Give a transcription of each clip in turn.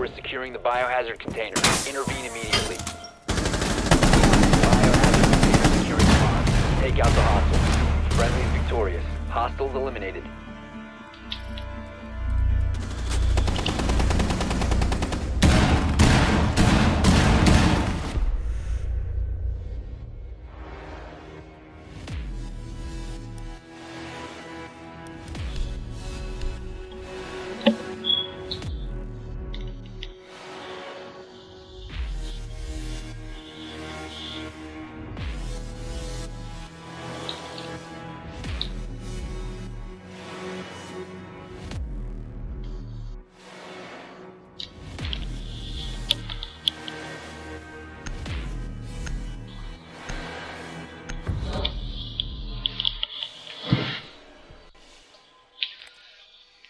Op 4 is securing the biohazard container. Intervene immediately. Biohazard container securing pod. Take out the hostiles. Friendly victorious. Hostiles eliminated.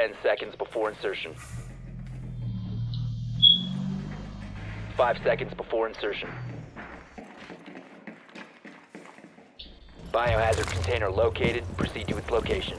Ten seconds before insertion. Five seconds before insertion. Biohazard container located. Proceed to its location.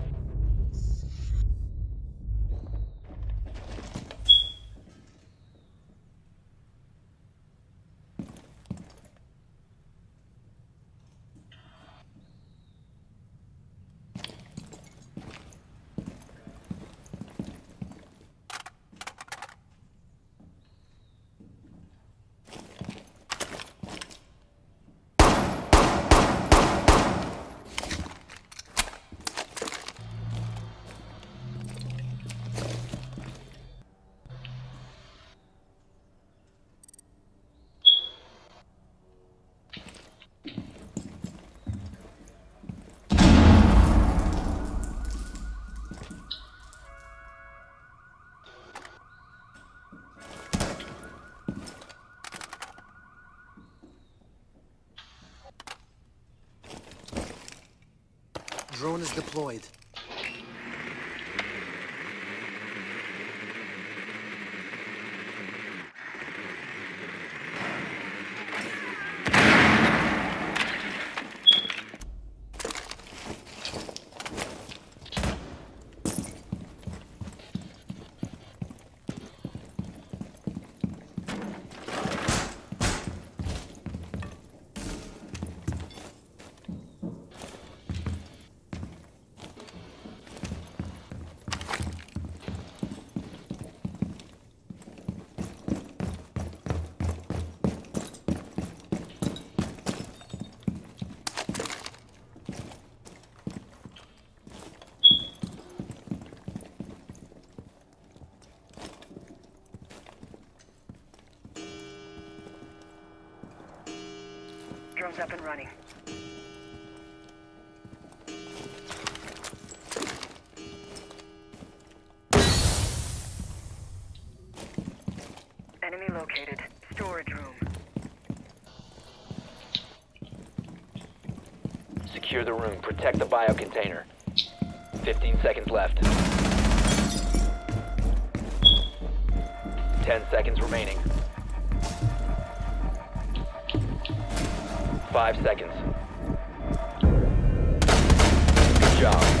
Drone is deployed. Up and running. Enemy located. Storage room. Secure the room. Protect the bio container. 15 seconds left. 10 seconds remaining. 5 seconds. Good job.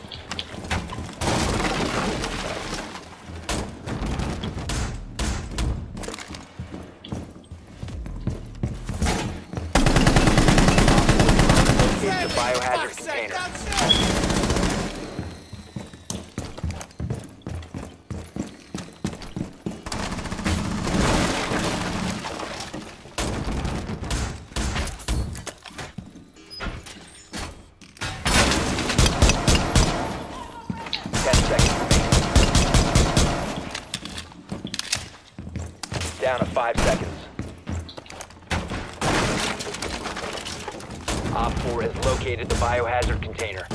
Seconds. OPFOR has located the biohazard container.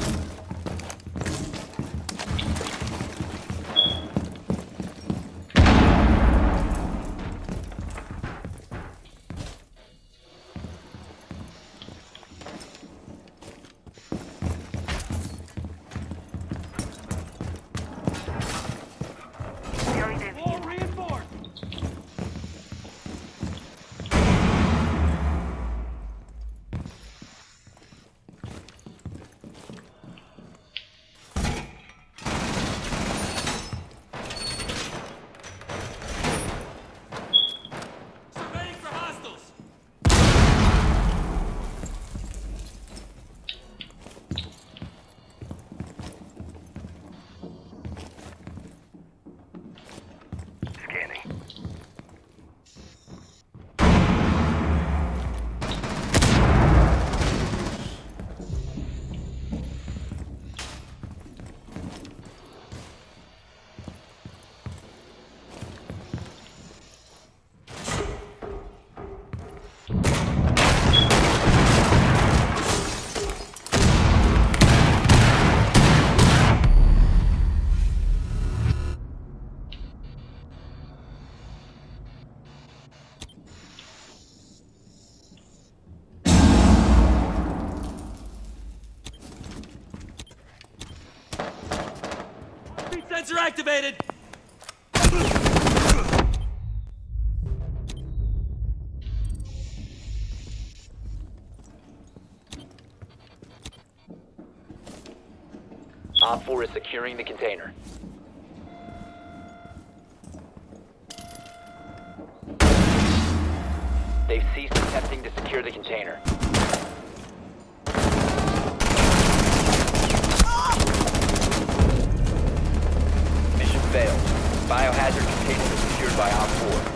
OPFOR is securing the container. They've ceased attempting to secure the container. Mission failed. Biohazard container is secured by OPFOR.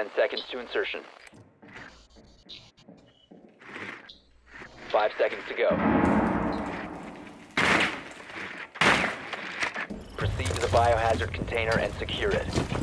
Ten seconds to insertion. Five seconds to go. Proceed to the biohazard container and secure it.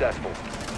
successful.